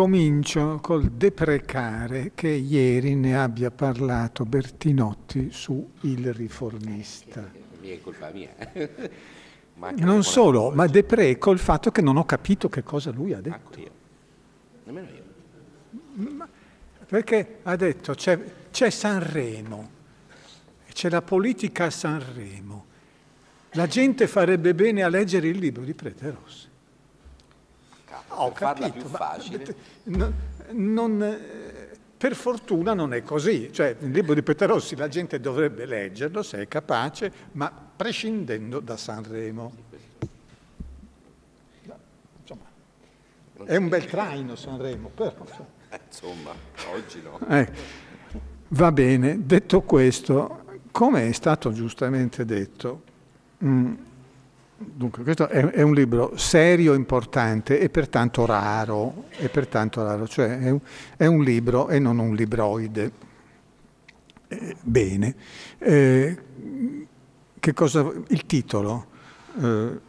comincio col deprecare che ieri ne abbia parlato Bertinotti su Il riformista. È colpa mia. non solo, ma depreco il fatto che non ho capito che cosa lui ha detto. Io. Nemmeno io. Perché ha detto c'è, c'è Sanremo, c'è la politica a Sanremo. La gente farebbe bene a leggere il libro di Prete Rossi. Ho capito, più facile. Non, non, per fortuna non è così, cioè il libro di Prete Rossi la gente dovrebbe leggerlo se è capace, ma prescindendo da Sanremo. Insomma, è un bel traino Sanremo, però. Insomma, oggi no. Eh, va bene, detto questo, come è stato giustamente detto, mh, mm, dunque questo è, è, un libro serio, importante e pertanto raro, e pertanto raro cioè è un, è un libro e non un libroide. Eh, bene. Eh, cosa, il titolo, eh,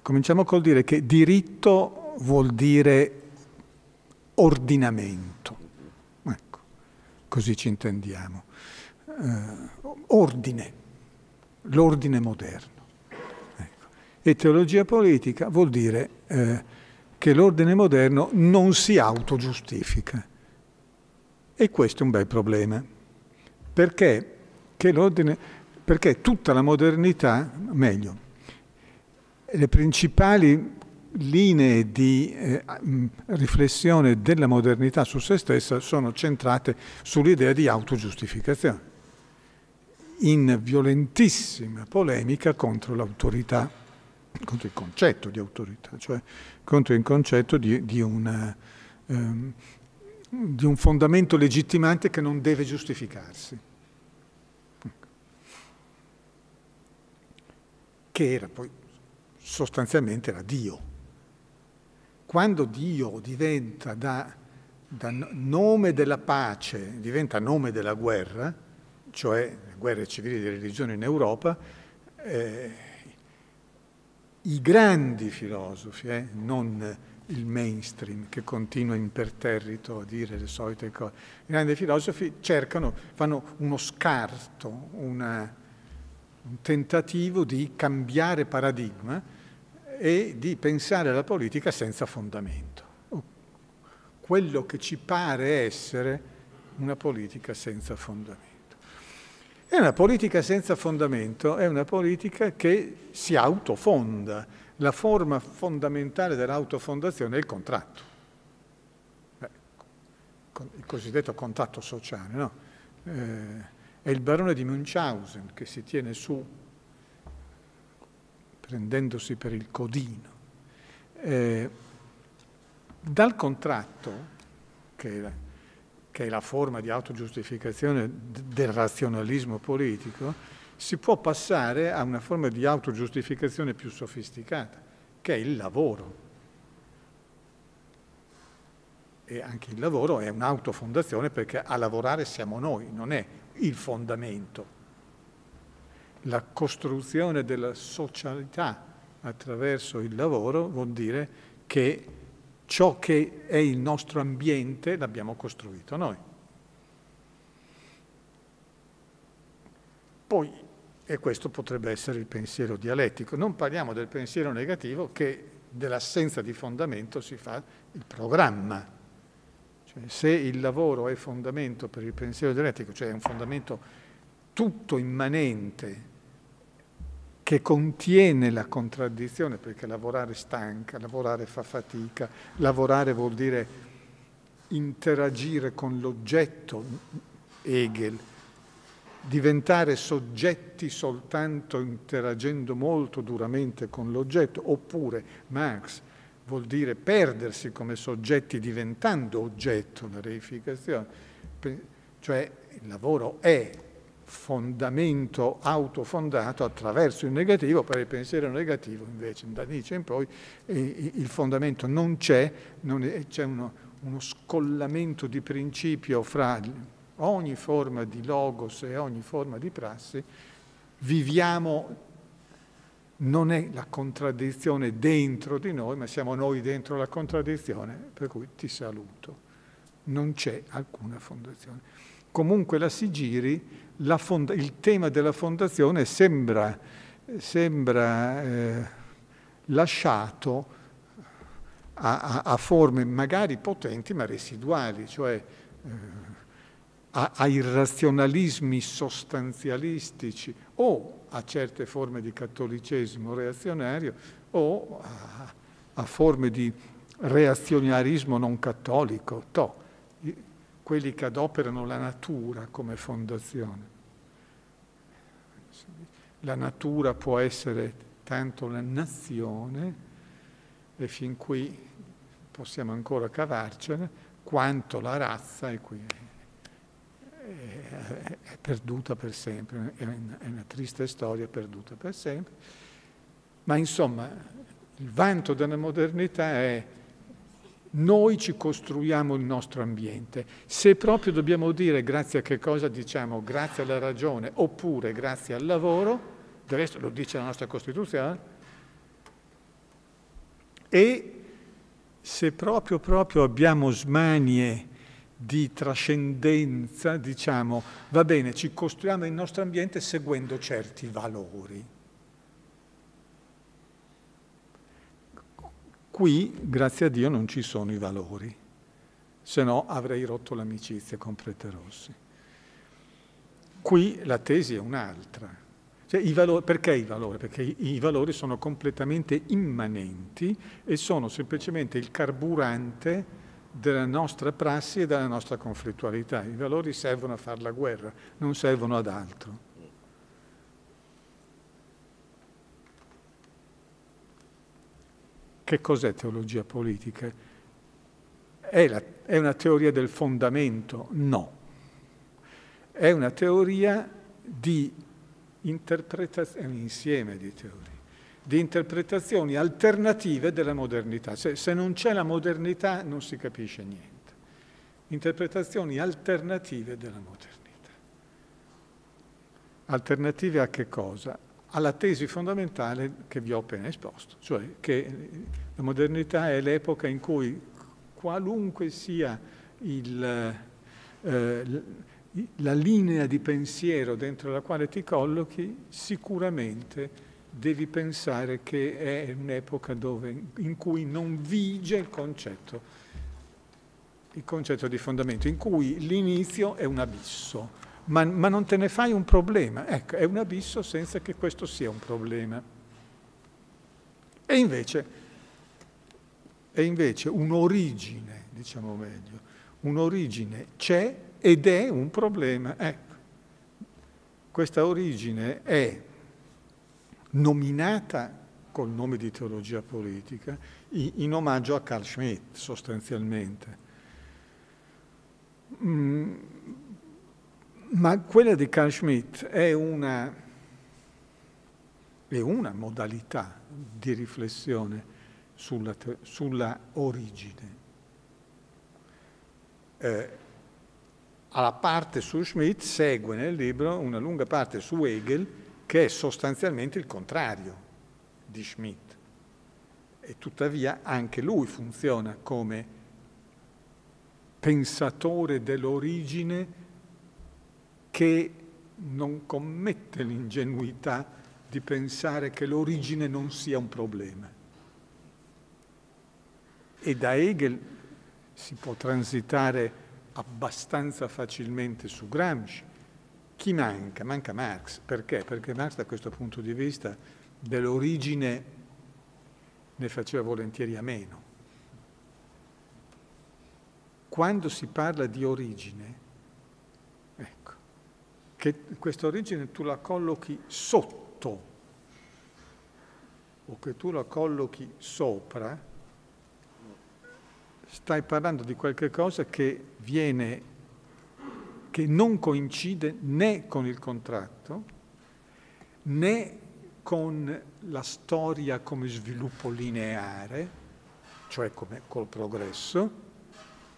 cominciamo col dire che diritto vuol dire ordinamento. Ecco, così ci intendiamo. Eh, ordine, l'ordine moderno. E teologia politica vuol dire eh, che l'ordine moderno non si autogiustifica. E questo è un bel problema. Perché? Perché tutta la modernità, meglio, le principali linee di eh, riflessione della modernità su se stessa sono centrate sull'idea di autogiustificazione, in violentissima polemica contro l'autorità, contro il concetto di autorità, cioè contro il concetto di, di, una, ehm, di un fondamento legittimante che non deve giustificarsi. Che era poi sostanzialmente era Dio quando Dio diventa da, da, nome della pace, diventa nome della guerra, cioè guerre civili di religione in Europa, eh, i grandi filosofi, eh, non il mainstream che continua imperterrito a dire le solite cose, i grandi filosofi cercano, fanno uno scarto, una, un tentativo di cambiare paradigma e di pensare alla politica senza fondamento. Quello che ci pare essere una politica senza fondamento. E una politica senza fondamento è una politica che si autofonda. La forma fondamentale dell'autofondazione è il contratto, Beh, il cosiddetto contratto sociale. No? Eh, è il barone di Munchausen che si tiene su prendendosi per il codino. Eh, dal contratto, che è, che è la forma di autogiustificazione del razionalismo politico, si può passare a una forma di autogiustificazione più sofisticata, che è il lavoro. E anche il lavoro è un'autofondazione perché a lavorare siamo noi, non è il fondamento la costruzione della socialità attraverso il lavoro vuol dire che ciò che è il nostro ambiente l'abbiamo costruito noi. Poi, e questo potrebbe essere il pensiero dialettico, non parliamo del pensiero negativo che dell'assenza di fondamento si fa il programma. Cioè, se il lavoro è fondamento per il pensiero dialettico, cioè è un fondamento tutto immanente che contiene la contraddizione, perché lavorare stanca, lavorare fa fatica, lavorare vuol dire interagire con l'oggetto, Hegel, diventare soggetti soltanto interagendo molto duramente con l'oggetto, oppure Marx vuol dire perdersi come soggetti diventando oggetto, la reificazione, cioè il lavoro è fondamento autofondato attraverso il negativo, per il pensiero negativo invece da Nietzsche in poi il fondamento non c'è, c'è uno, uno scollamento di principio fra ogni forma di logos e ogni forma di prassi, viviamo non è la contraddizione dentro di noi, ma siamo noi dentro la contraddizione, per cui ti saluto. Non c'è alcuna fondazione. Comunque la si giri, la il tema della fondazione sembra, sembra eh, lasciato a, a, a, forme magari potenti ma residuali, cioè eh, a, a irrazionalismi sostanzialistici o a certe forme di cattolicesimo reazionario o a, forme di reazionarismo non cattolico, to, quelli che adoperano la natura come fondazione. La natura può essere tanto la nazione, e fin qui possiamo ancora cavarcene, quanto la razza, e qui è perduta per sempre, è una triste storia perduta per sempre. Ma insomma, il vanto della modernità è noi ci costruiamo il nostro ambiente. Se proprio dobbiamo dire grazie a che cosa diciamo, grazie alla ragione oppure grazie al lavoro, del resto lo dice la nostra Costituzione, e se proprio, proprio abbiamo smanie di trascendenza, diciamo, va bene, ci costruiamo il nostro ambiente seguendo certi valori. Qui, grazie a Dio, non ci sono i valori, se no avrei rotto l'amicizia con Prete Rossi. Qui la tesi è un'altra. Cioè, i valori, perché i valori? Perché i, i valori sono completamente immanenti e sono semplicemente il carburante della nostra prassi e della nostra conflittualità. I valori servono a fare la guerra, non servono ad altro. Che cos'è teologia politica? È, la, è una teoria del fondamento? No. È una teoria di interpretazione, è un insieme di teorie di interpretazioni alternative della modernità. Se, se, non c'è la modernità non si capisce niente. Interpretazioni alternative della modernità. Alternative a che cosa? Alla tesi fondamentale che vi ho appena esposto, cioè che la modernità è l'epoca in cui qualunque sia il, eh, la linea di pensiero dentro la quale ti collochi, sicuramente devi pensare che è un'epoca in cui non vige il concetto, il concetto di fondamento, in cui l'inizio è un abisso, ma, ma non te ne fai un problema. Ecco, è un abisso senza che questo sia un problema. E invece, e invece un'origine, diciamo meglio, un'origine c'è ed è un problema. Ecco, questa origine è nominata col nome di teologia politica in omaggio a Carl Schmitt sostanzialmente. Mm, ma quella di Carl Schmitt è una, è una modalità di riflessione sulla, sulla origine. Eh, alla parte su Schmitt segue nel libro una lunga parte su Hegel che è sostanzialmente il contrario di Schmidt. E tuttavia anche lui funziona come pensatore dell'origine che non commette l'ingenuità di pensare che l'origine non sia un problema. E da Hegel si può transitare abbastanza facilmente su Gramsci, chi manca? Manca Marx. Perché? Perché Marx da questo punto di vista dell'origine ne faceva volentieri a meno. Quando si parla di origine, che questa origine tu la collochi sotto o che tu la collochi sopra, stai parlando di qualche cosa che viene che non coincide né con il contratto né con la storia come sviluppo lineare, cioè come col progresso,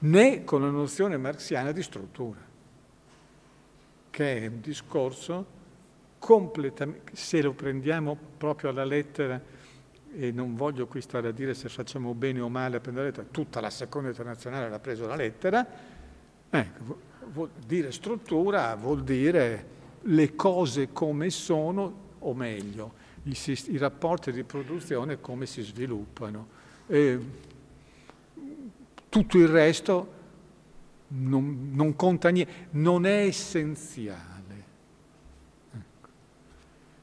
né con la nozione marxiana di struttura, che è un discorso completamente, se lo prendiamo proprio alla lettera, e non voglio qui stare a dire se facciamo bene o male a prendere la lettera, tutta la seconda internazionale l'ha preso la lettera, ecco, vuol dire struttura, vuol dire le cose come sono, o meglio, i, i rapporti di produzione come si sviluppano. E tutto il resto non, non conta niente, non è essenziale. Ecco.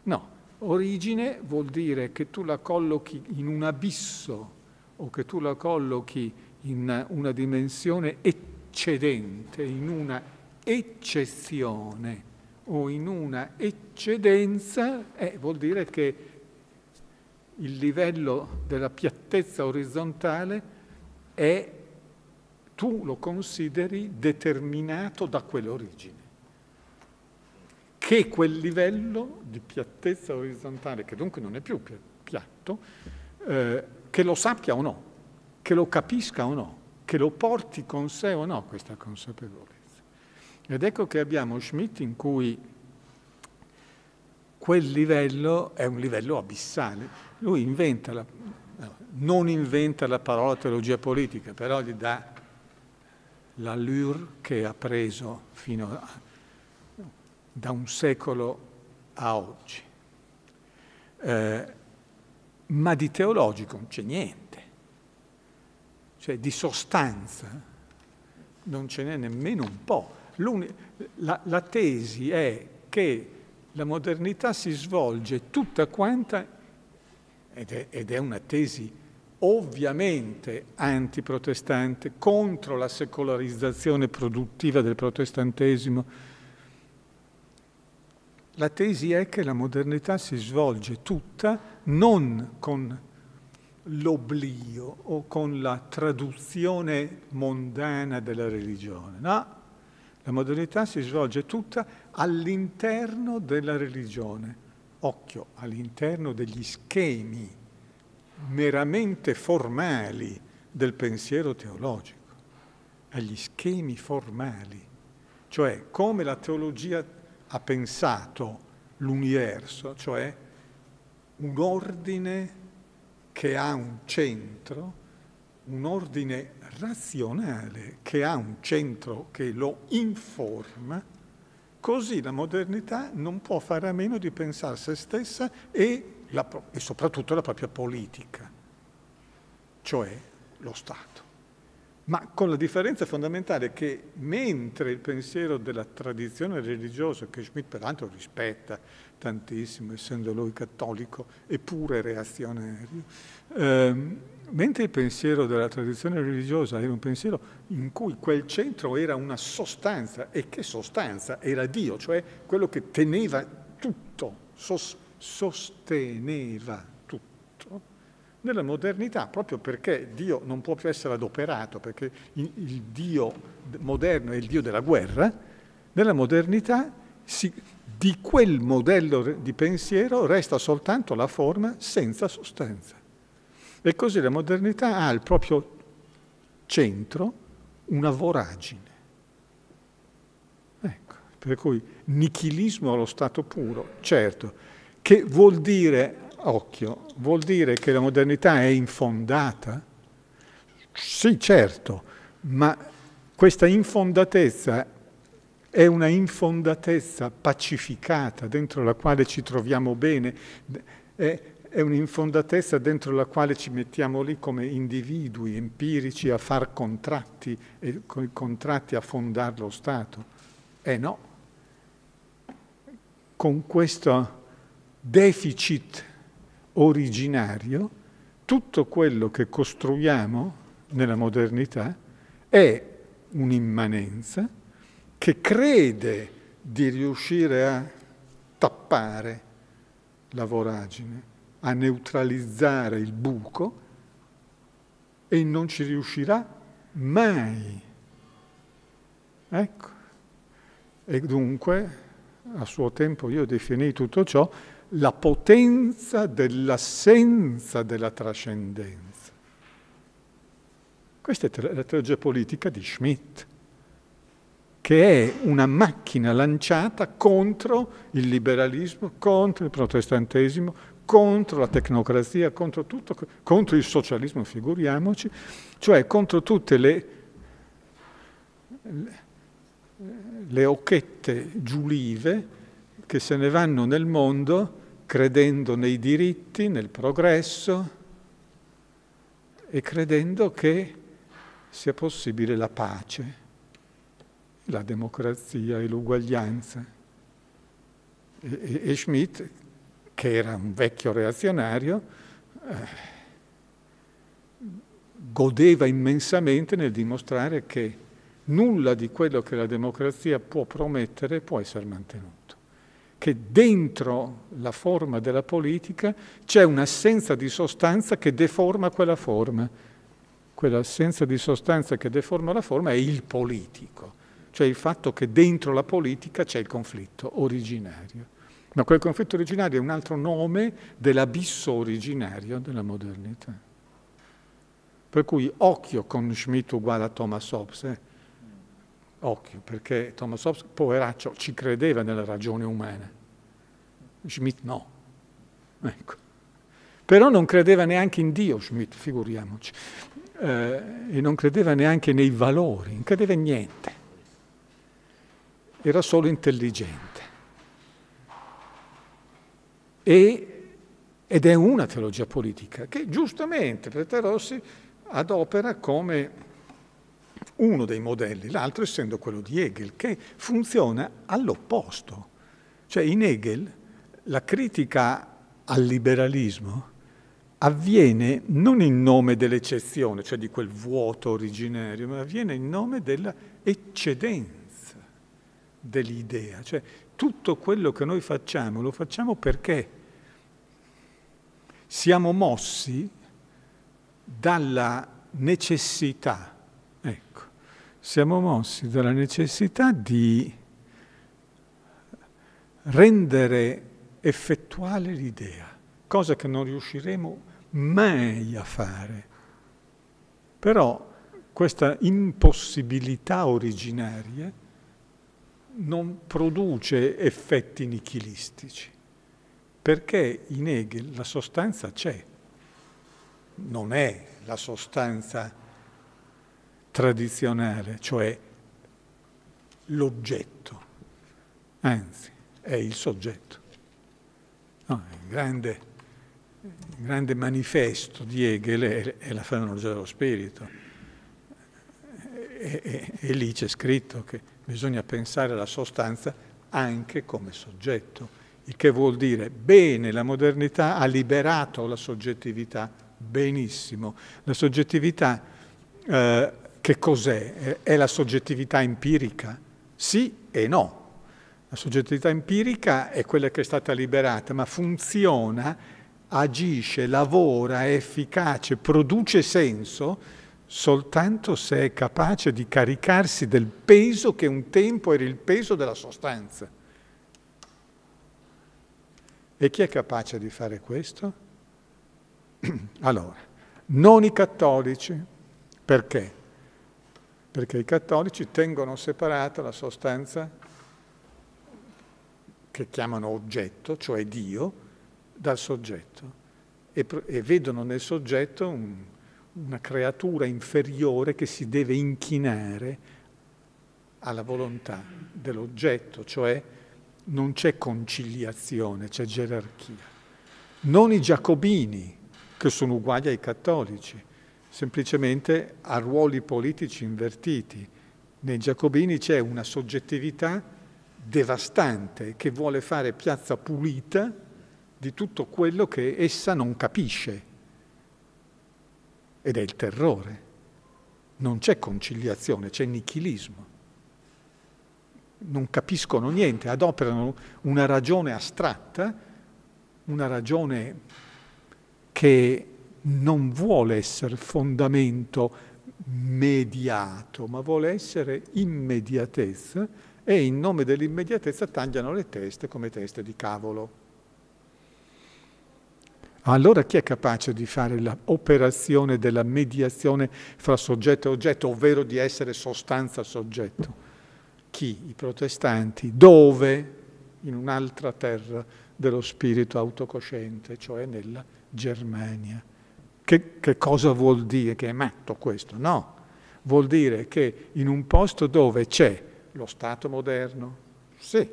No, origine vuol dire che tu la collochi in un abisso o che tu la collochi in una dimensione eccedente, in una eccezione o in una eccedenza, eh, vuol dire che il livello della piattezza orizzontale è, tu lo consideri determinato da quell'origine. Che quel livello di piattezza orizzontale, che dunque non è più piatto, eh, che lo sappia o no, che lo capisca o no, che lo porti con sé o no questa consapevolezza. Ed ecco che abbiamo Schmidt in cui quel livello è un livello abissale. Lui inventa la, non inventa la parola teologia politica, però gli dà l'allure che ha preso fino a, da un secolo a oggi. Eh, ma di teologico non c'è niente, cioè di sostanza non ce n'è nemmeno un po'. La, la tesi è che la modernità si svolge tutta quanta, ed è, ed è una tesi ovviamente antiprotestante, contro la secolarizzazione produttiva del protestantesimo. La tesi è che la modernità si svolge tutta non con l'oblio o con la traduzione mondana della religione, no? La modernità si svolge tutta all'interno della religione, occhio, all'interno degli schemi meramente formali del pensiero teologico, agli schemi formali, cioè come la teologia ha pensato l'universo, cioè un ordine che ha un centro, un ordine razionale che ha un centro che lo informa, così la modernità non può fare a meno di pensare a se stessa e, la, e soprattutto la propria politica, cioè lo Stato. Ma con la differenza fondamentale che mentre il pensiero della tradizione religiosa, che Schmidt peraltro rispetta tantissimo, essendo lui cattolico eppure reazionario, ehm, mentre il pensiero della tradizione religiosa era un pensiero in cui quel centro era una sostanza, e che sostanza? Era Dio, cioè quello che teneva tutto, sos- sosteneva tutto. Nella modernità, proprio perché Dio non può più essere adoperato, perché il, Dio moderno è il Dio della guerra, nella modernità si, di quel modello di pensiero resta soltanto la forma senza sostanza. E così la modernità ha al proprio centro una voragine. Ecco, per cui nichilismo allo stato puro, certo, che vuol dire, occhio, vuol dire che la modernità è infondata? Sì, certo, ma questa infondatezza è una infondatezza pacificata dentro la quale ci troviamo bene, è, è un'infondatezza dentro la quale ci mettiamo lì come individui empirici a far contratti e con i contratti a fondare lo Stato. Eh no. Con questo deficit originario, tutto quello che costruiamo nella modernità è un'immanenza che crede di riuscire a tappare la voragine a neutralizzare il buco e non ci riuscirà mai. Ecco. E dunque, a suo tempo io definii tutto ciò la potenza dell'assenza della trascendenza. Questa è la teologia politica di Schmidt. che è una macchina lanciata contro il liberalismo, contro il protestantesimo, contro la tecnocrazia, contro tutto, contro il socialismo, figuriamoci, cioè contro tutte le, le occhette giulive che se ne vanno nel mondo credendo nei diritti, nel progresso e credendo che sia possibile la pace la democrazia e l'uguaglianza. E, e, Schmidt, che era un vecchio reazionario, eh, godeva immensamente nel dimostrare che nulla di quello che la democrazia può promettere può essere mantenuto che dentro la forma della politica c'è un'assenza di sostanza che deforma quella forma. Quell'assenza di sostanza che deforma la forma è il politico cioè il fatto che dentro la politica c'è il conflitto originario. Ma quel conflitto originario è un altro nome dell'abisso originario della modernità. Per cui occhio con Schmidt uguale a Thomas Hobbes. Eh? Occhio, perché Thomas Hobbes, poveraccio, ci credeva nella ragione umana. Schmidt no. Ecco. Però non credeva neanche in Dio Schmidt, figuriamoci. Eh, e non credeva neanche nei valori, non credeva in niente era solo intelligente. E, ed è una teologia politica che giustamente Rossi adopera come uno dei modelli, l'altro essendo quello di Hegel, che funziona all'opposto. Cioè in Hegel la critica al liberalismo avviene non in nome dell'eccezione, cioè di quel vuoto originario, ma avviene in nome della eccedenza dell'idea, cioè tutto quello che noi facciamo lo facciamo perché siamo mossi dalla necessità, ecco, siamo mossi dalla necessità di rendere effettuale l'idea, cosa che non riusciremo mai a fare. Però questa impossibilità originaria non produce effetti nichilistici, perché in Hegel la sostanza c'è, non è la sostanza tradizionale, cioè l'oggetto, anzi è il soggetto. No, il, grande, il, grande, manifesto di Hegel è, è la fenomenologia dello spirito e, e, e lì c'è scritto che bisogna pensare alla sostanza anche come soggetto, il che vuol dire bene, la modernità ha liberato la soggettività, benissimo. La soggettività eh, che cos'è? È la soggettività empirica? Sì e no. La soggettività empirica è quella che è stata liberata, ma funziona, agisce, lavora, è efficace, produce senso soltanto se è capace di caricarsi del peso che un tempo era il peso della sostanza. E chi è capace di fare questo? Allora, non i cattolici. Perché? Perché i cattolici tengono separata la sostanza che chiamano oggetto, cioè Dio, dal soggetto e, e vedono nel soggetto un, una creatura inferiore che si deve inchinare alla volontà dell'oggetto, cioè non c'è conciliazione, c'è gerarchia. Non i giacobini, che sono uguali ai cattolici, semplicemente a ruoli politici invertiti. Nei giacobini c'è una soggettività devastante che vuole fare piazza pulita di tutto quello che essa non capisce ed è il terrore. Non c'è conciliazione, c'è nichilismo. Non capiscono niente, adoperano una ragione astratta, una ragione che non vuole essere fondamento mediato, ma vuole essere immediatezza e in nome dell'immediatezza tagliano le teste come teste di cavolo. Allora chi è capace di fare l'operazione della mediazione fra soggetto e oggetto, ovvero di essere sostanza-soggetto? Chi? I protestanti. Dove? In un'altra terra dello spirito autocosciente, cioè nella Germania. Che, che cosa vuol dire? Che è matto questo? No, vuol dire che in un posto dove c'è lo Stato moderno, sì,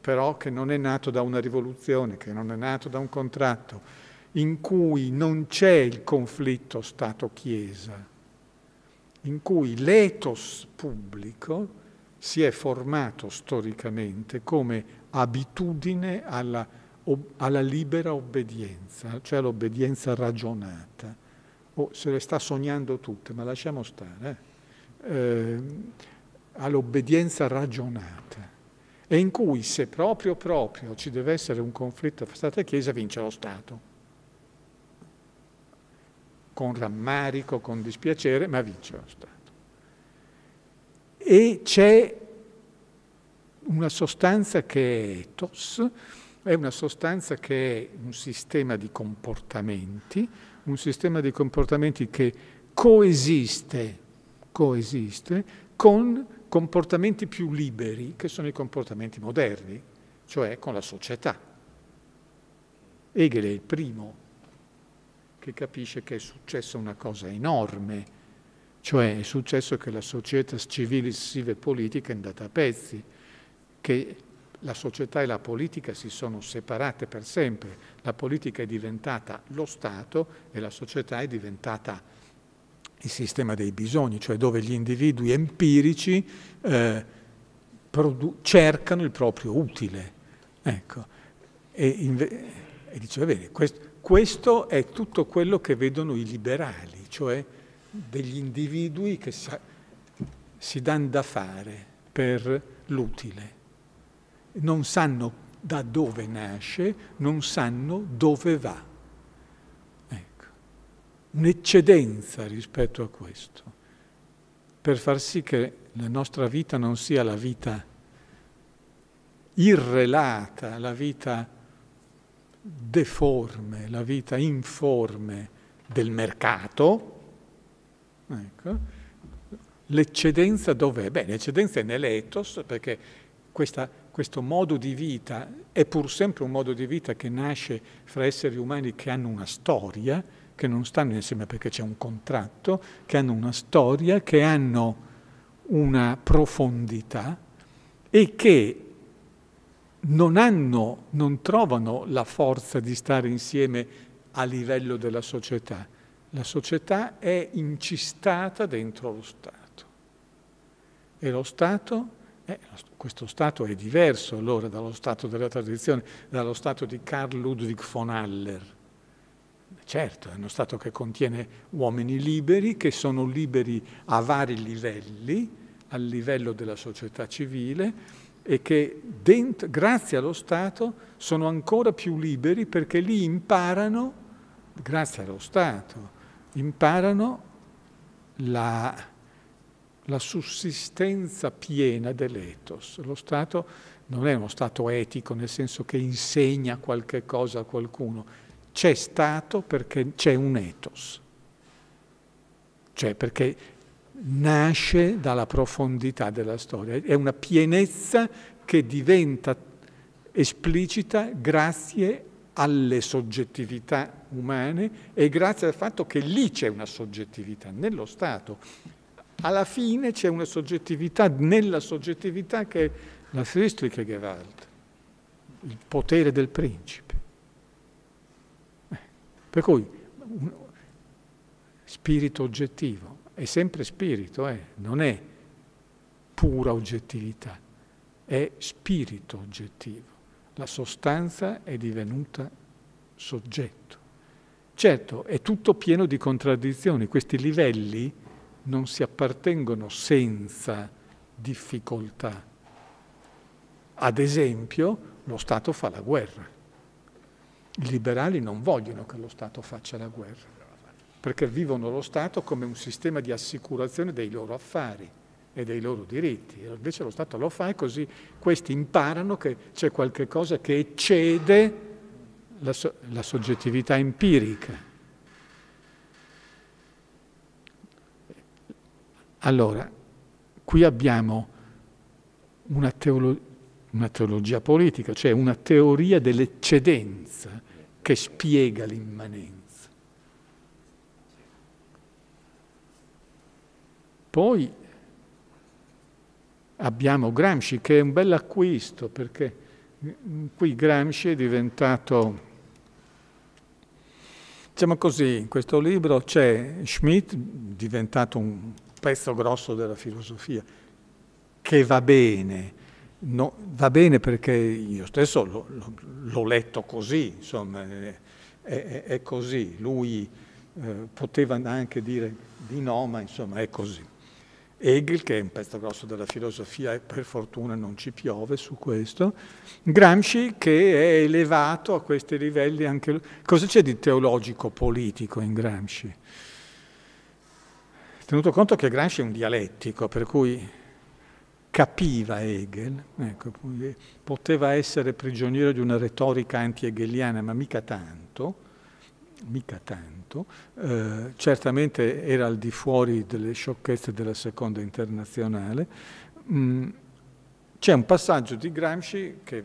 però che non è nato da una rivoluzione, che non è nato da un contratto, in cui non c'è il conflitto Stato-Chiesa, in cui l'etos pubblico si è formato storicamente come abitudine alla, alla libera obbedienza, cioè all'obbedienza ragionata. Oh, se le sta sognando tutte, ma lasciamo stare. Eh? Eh, all'obbedienza ragionata e in cui se proprio proprio ci deve essere un conflitto tra Stato e Chiesa vince lo Stato. Con rammarico, con dispiacere, ma vince lo Stato. E c'è una sostanza che è ethos, è una sostanza che è un sistema di comportamenti, un sistema di comportamenti che coesiste, coesiste con comportamenti più liberi, che sono i comportamenti moderni, cioè con la società. Hegel è il primo che capisce che è successa una cosa enorme, cioè è successo che la società civile e politica è andata a pezzi, che la società e la politica si sono separate per sempre, la politica è diventata lo Stato e la società è diventata il sistema dei bisogni, cioè dove gli individui empirici eh, cercano il proprio utile. Ecco. E, e dice, bene, questo, questo, è tutto quello che vedono i liberali, cioè degli individui che si danno da fare per l'utile. Non sanno da dove nasce, non sanno dove va un'eccedenza rispetto a questo, per far sì che la nostra vita non sia la vita irrelata, la vita deforme, la vita informe del mercato. Ecco. L'eccedenza dov'è? Beh, l'eccedenza è nell'ethos, perché questa, questo modo di vita è pur sempre un modo di vita che nasce fra esseri umani che hanno una storia, che non stanno insieme perché c'è un contratto, che hanno una storia, che hanno una profondità e che non, hanno, non trovano la forza di stare insieme a livello della società. La società è incistata dentro lo Stato. E lo Stato, eh, questo Stato è diverso allora dallo Stato della tradizione, dallo Stato di Carl Ludwig von Haller. Certo, è uno Stato che contiene uomini liberi, che sono liberi a vari livelli, al livello della società civile, e che dentro, grazie allo Stato sono ancora più liberi perché lì imparano, grazie allo Stato, imparano la, la sussistenza piena dell'ethos. Lo Stato non è uno Stato etico nel senso che insegna qualche cosa a qualcuno, c'è stato perché c'è un ethos, cioè perché nasce dalla profondità della storia, è una pienezza che diventa esplicita grazie alle soggettività umane e grazie al fatto che lì c'è una soggettività, nello Stato. Alla fine c'è una soggettività nella soggettività che è la Fürstliche Gewalt, il potere del principe. Per cui spirito oggettivo è sempre spirito, eh? non è pura oggettività, è spirito oggettivo. La sostanza è divenuta soggetto. Certo, è tutto pieno di contraddizioni, questi livelli non si appartengono senza difficoltà. Ad esempio, lo Stato fa la guerra. I liberali non vogliono che lo Stato faccia la guerra, perché vivono lo Stato come un sistema di assicurazione dei loro affari e dei loro diritti. Invece lo Stato lo fa e così questi imparano che c'è qualche cosa che eccede la, so- la soggettività empirica. Allora, qui abbiamo una, teolo- una teologia politica, cioè una teoria dell'eccedenza che spiega l'immanenza. Poi abbiamo Gramsci che è un bel acquisto perché qui Gramsci è diventato, diciamo così, in questo libro c'è Schmidt diventato un pezzo grosso della filosofia, che va bene, no, va bene perché io stesso lo, l'ho letto così, insomma, è, è, è così, lui eh, poteva anche dire di no, ma insomma è così. Hegel, che è un pezzo grosso della filosofia e per fortuna non ci piove su questo, Gramsci che è elevato a questi livelli anche... Cosa c'è di teologico politico in Gramsci? Tenuto conto che Gramsci è un dialettico, per cui capiva Hegel, ecco, poteva essere prigioniero di una retorica anti-hegeliana, ma mica tanto, mica tanto, eh, certamente era al di fuori delle sciocchezze della seconda internazionale. Mm, c'è un passaggio di Gramsci che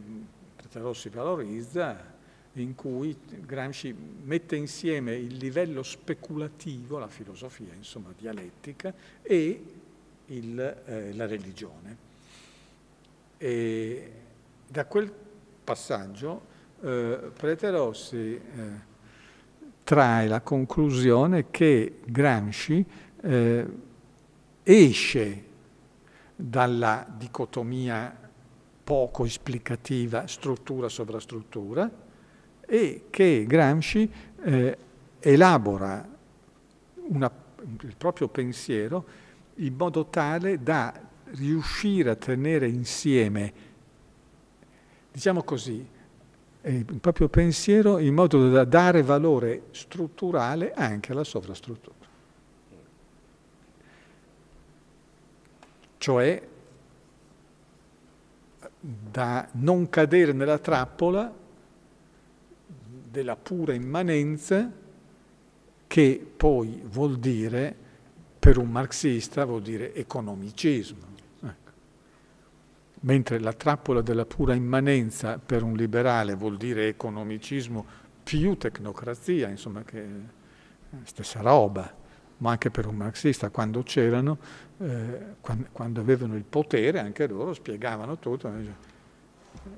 Rossi valorizza, in cui Gramsci mette insieme il livello speculativo, la filosofia insomma dialettica, e il, eh, la religione. E da quel passaggio eh, Prete Rossi eh, trae la conclusione che Gramsci eh, esce dalla dicotomia poco esplicativa struttura-sovrastruttura e che Gramsci eh, elabora una, il proprio pensiero in modo tale da riuscire a tenere insieme, diciamo così, il proprio pensiero in modo da dare valore strutturale anche alla sovrastruttura. Cioè da non cadere nella trappola della pura immanenza che poi vuol dire, per un marxista, vuol dire economicismo mentre la trappola della pura immanenza per un liberale vuol dire economicismo più tecnocrazia, insomma, che stessa roba, ma anche per un marxista quando c'erano, eh, quando, quando, avevano il potere, anche loro spiegavano tutto,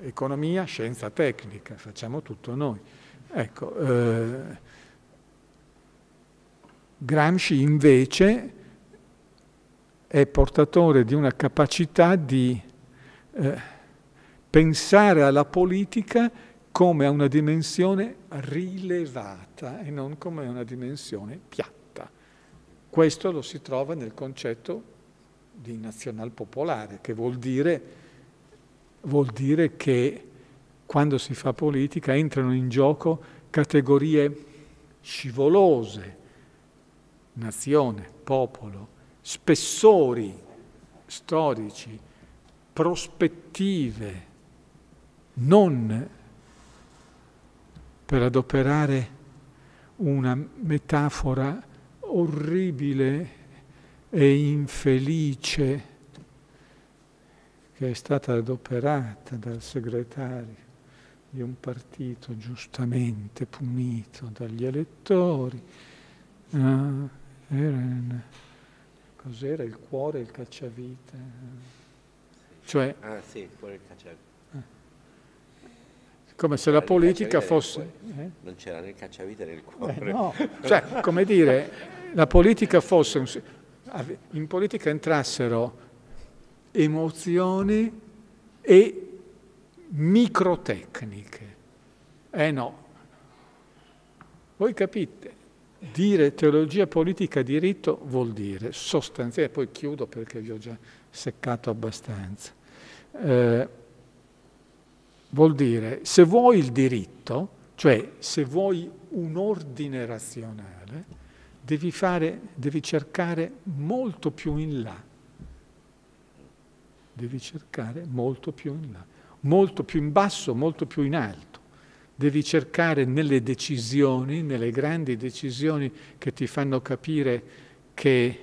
economia, scienza tecnica, facciamo tutto noi. Ecco, eh, Gramsci invece è portatore di una capacità di eh, pensare alla politica come a una dimensione rilevata e non come a una dimensione piatta. Questo lo si trova nel concetto di nazional popolare, che vuol dire, vuol dire che quando si fa politica entrano in gioco categorie scivolose, nazione, popolo, spessori storici, prospettive, non per adoperare una metafora orribile e infelice che è stata adoperata dal segretario di un partito giustamente punito dagli elettori. Ah, era, cos'era il cuore e il cacciavite? Cioè, ah sì, fuori il cacciavite. Come se la politica fosse... Eh? Non c'era né il cacciavite né il cuore. Eh, no, cioè, come dire, la politica fosse... Un, in politica entrassero emozioni e microtecniche. Eh no. Voi capite, dire teologia politica diritto vuol dire sostanziale, poi chiudo perché vi ho già seccato abbastanza. Eh, vuol dire, se vuoi il diritto, cioè se vuoi un ordine razionale, devi, fare, devi cercare molto più in là. Devi cercare molto più in là, molto più in basso, molto più in alto. Devi cercare nelle decisioni, nelle grandi decisioni che ti fanno capire che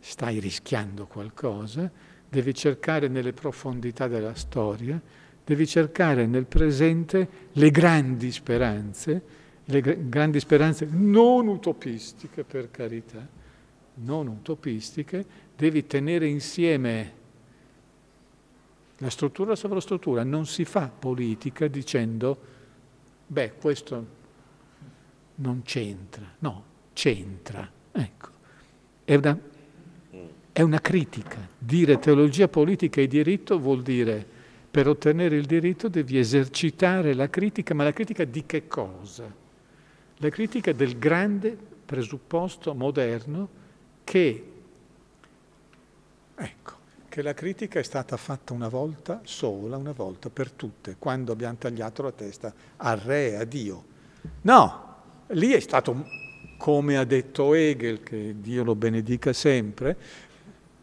stai rischiando qualcosa, devi cercare nelle profondità della storia, devi cercare nel presente le grandi speranze, le grandi speranze non utopistiche per carità, non utopistiche, devi tenere insieme la struttura la sovrastruttura. Non si fa politica dicendo, beh, questo non c'entra, no, c'entra. Ecco, è una, è una critica. Dire teologia politica e diritto vuol dire per ottenere il diritto devi esercitare la critica, ma la critica di che cosa? La critica del grande presupposto moderno che, ecco, che la critica è stata fatta una volta sola, una volta per tutte, quando abbiamo tagliato la testa al re, a Dio. No, lì è stato, come ha detto Hegel, che Dio lo benedica sempre,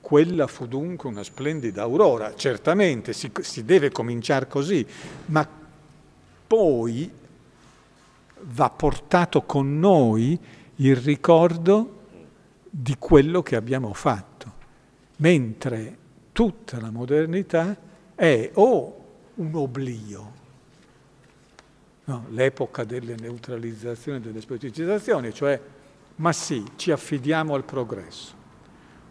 quella fu dunque una splendida aurora. Certamente si, si deve cominciare così, ma poi va portato con noi il ricordo di quello che abbiamo fatto, mentre tutta la modernità è o un oblio, no, l'epoca delle neutralizzazioni e delle specificizzazioni, cioè ma sì, ci affidiamo al progresso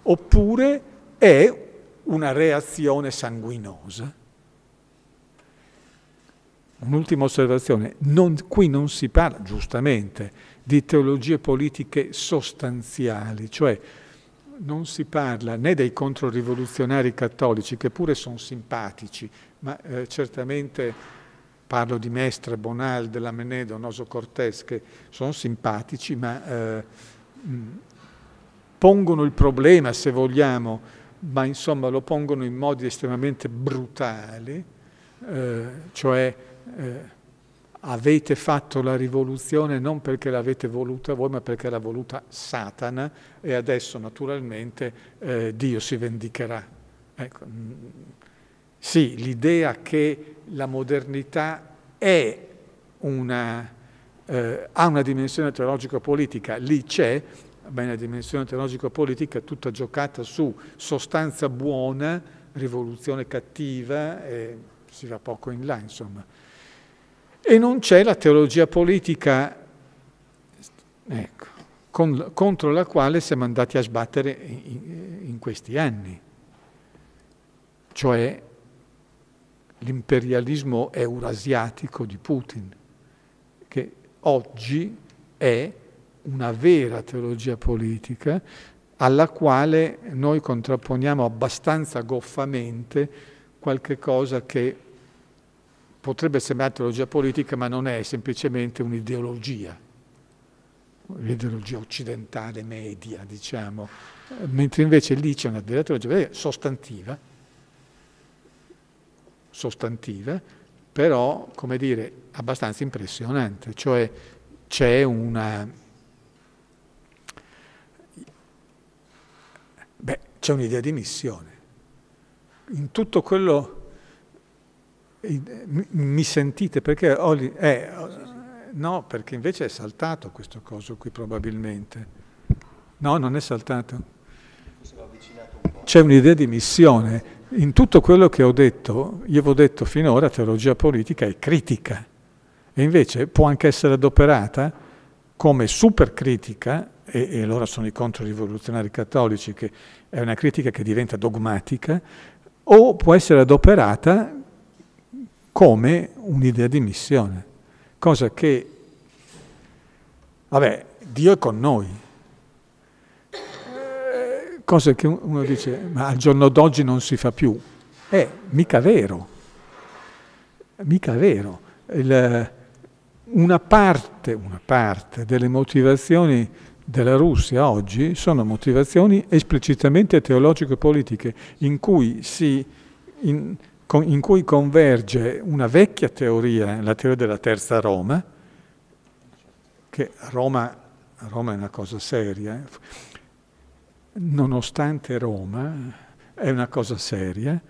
oppure è una reazione sanguinosa. Un'ultima osservazione, non, qui non si parla giustamente di teologie politiche sostanziali, cioè non si parla né dei controrivoluzionari cattolici, che pure sono simpatici, ma eh, certamente parlo di Mestre, Bonal, della Menedo, Noso Cortés, che sono simpatici, ma eh, pongono il problema, se vogliamo, ma insomma lo pongono in modi estremamente brutali, eh, cioè eh, avete fatto la rivoluzione non perché l'avete voluta voi, ma perché l'ha voluta Satana e adesso naturalmente eh, Dio si vendicherà. Ecco. Mm, sì, l'idea che la modernità è una, eh, ha una dimensione teologico-politica, lì c'è, beh, la dimensione teologico-politica è tutta giocata su sostanza buona, rivoluzione cattiva, e si va poco in là, insomma. E non c'è la teologia politica, ecco, con, contro la quale siamo andati a sbattere in, in questi anni, cioè l'imperialismo eurasiatico di Putin, che oggi è una vera teologia politica alla quale noi contrapponiamo abbastanza goffamente qualche cosa che potrebbe sembrare teologia politica, ma non è, è semplicemente un'ideologia, un'ideologia occidentale media, diciamo, mentre invece lì c'è una teologia sostantiva, sostantiva, però, come dire, abbastanza impressionante, cioè c'è una Beh, c'è un'idea di missione. In tutto quello... Mi sentite? Perché ho... Eh, no, perché invece è saltato questo coso qui probabilmente. No, non è saltato. C'è un'idea di missione. In tutto quello che ho detto, io avevo detto finora, teologia politica è critica. E invece può anche essere adoperata come supercritica e, e allora sono i controrivoluzionari cattolici, che è una critica che diventa dogmatica, o può essere adoperata come un'idea di missione, cosa che, vabbè, Dio è con noi, eh, cosa che uno dice, ma al giorno d'oggi non si fa più, è mica vero, mica vero. Il, una parte, una parte delle motivazioni della Russia oggi sono motivazioni esplicitamente teologico-politiche in cui, si, in, in cui converge una vecchia teoria, la teoria della terza Roma, che Roma, Roma è una cosa seria, nonostante Roma è una cosa seria,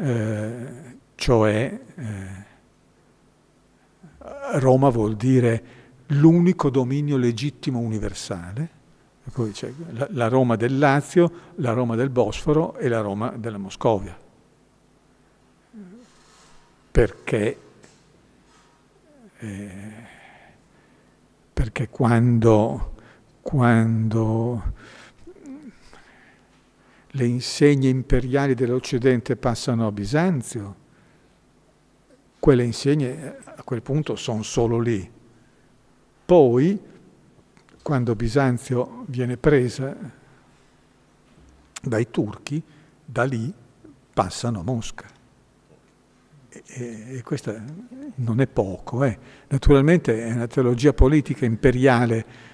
eh, cioè eh, Roma vuol dire l'unico dominio legittimo universale, la Roma del Lazio, la Roma del Bosforo e la Roma della Moscovia. Perché, eh, perché quando, quando le insegne imperiali dell'Occidente passano a Bisanzio, quelle insegne a quel punto sono solo lì. Poi, quando Bisanzio viene presa dai turchi, da lì passano a Mosca. E, questa non è poco. Eh. Naturalmente è una teologia politica imperiale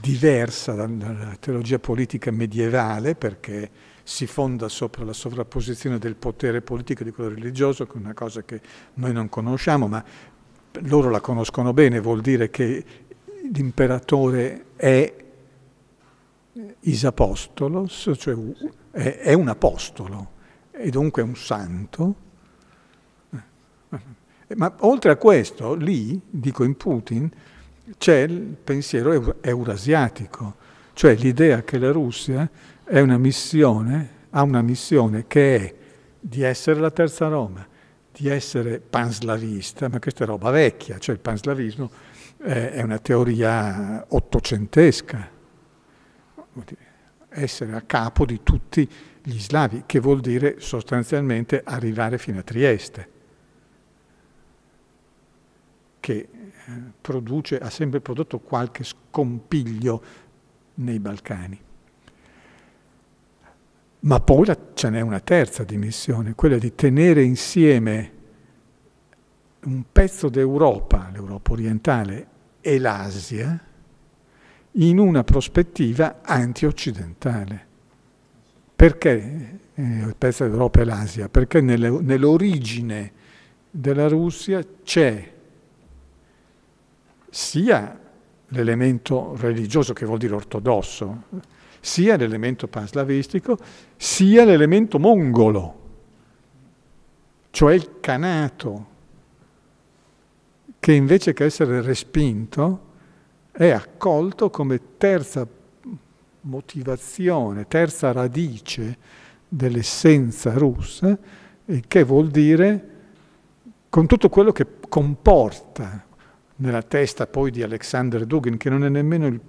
diversa dalla teologia politica medievale perché si fonda sopra la sovrapposizione del potere politico e di quello religioso, che è una cosa che noi non conosciamo, ma loro la conoscono bene, vuol dire che l'imperatore è isapostolos, cioè è, un apostolo e dunque un santo. Ma oltre a questo, lì, dico in Putin, c'è il pensiero eurasiatico, cioè l'idea che la Russia una missione, ha una missione che è di essere la terza Roma, di essere panslavista, ma questa è roba vecchia, cioè il panslavismo è una teoria ottocentesca, essere a capo di tutti gli slavi, che vuol dire sostanzialmente arrivare fino a Trieste, che eh, produce, ha sempre prodotto qualche scompiglio nei Balcani. Ma poi ce n'è una terza dimensione, quella di tenere insieme un pezzo d'Europa, l'Europa orientale e l'Asia, in una prospettiva anti-occidentale. Perché eh, il pezzo d'Europa e l'Asia? Perché nell'origine della Russia c'è sia l'elemento religioso, che vuol dire ortodosso, sia l'elemento panslavistico, sia l'elemento mongolo, cioè il canato, che invece che essere respinto è accolto come terza motivazione, terza radice dell'essenza russa, che vuol dire con tutto quello che comporta nella testa poi di Alexander Dugin, che non è nemmeno il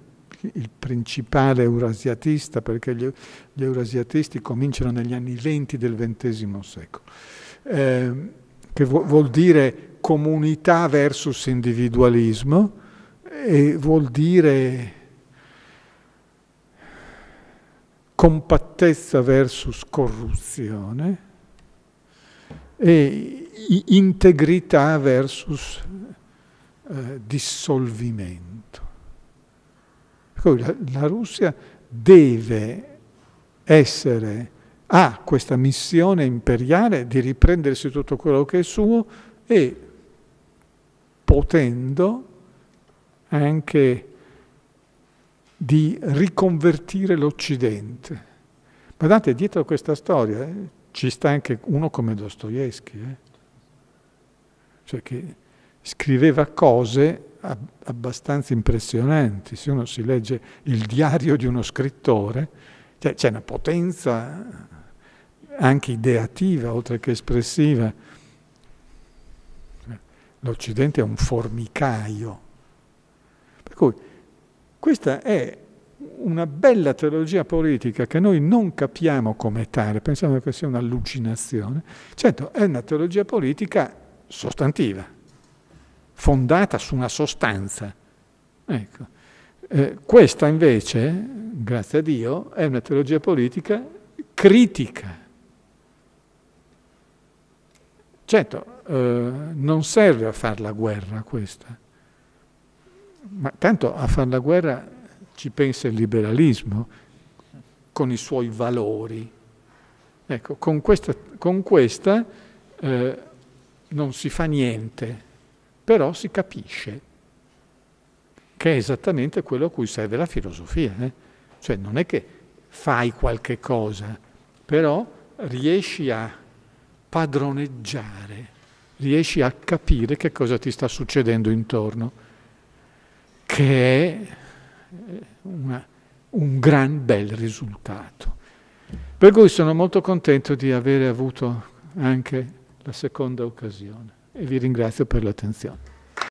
il principale eurasiatista, perché gli, gli, eurasiatisti cominciano negli anni venti del XX secolo, eh, che vu- vuol dire comunità versus individualismo e vuol dire compattezza versus corruzione e integrità versus eh, dissolvimento. La, la Russia deve essere, ha questa missione imperiale di riprendersi tutto quello che è suo e potendo anche di riconvertire l'Occidente. Guardate, dietro a questa storia eh, ci sta anche uno come Dostoevsky, eh? cioè che scriveva cose abbastanza impressionanti. Se uno si legge il diario di uno scrittore, cioè, c'è una potenza anche ideativa, oltre che espressiva. L'Occidente è un formicaio. Per cui questa è una bella teologia politica che noi non capiamo come tale, pensiamo che sia un'allucinazione. Certo, è una teologia politica sostantiva fondata su una sostanza. Ecco. Eh, questa invece, grazie a Dio, è una teologia politica critica. Certo, eh, non serve a fare la guerra questa, ma tanto a fare la guerra ci pensa il liberalismo con i suoi valori. Ecco, con questa, con questa eh, non si fa niente però si capisce che è esattamente quello a cui serve la filosofia. Eh? Cioè non è che fai qualche cosa, però riesci a padroneggiare, riesci a capire che cosa ti sta succedendo intorno, che è una, un gran bel risultato. Per cui sono molto contento di avere avuto anche la seconda occasione e vi ringrazio per l'attenzione.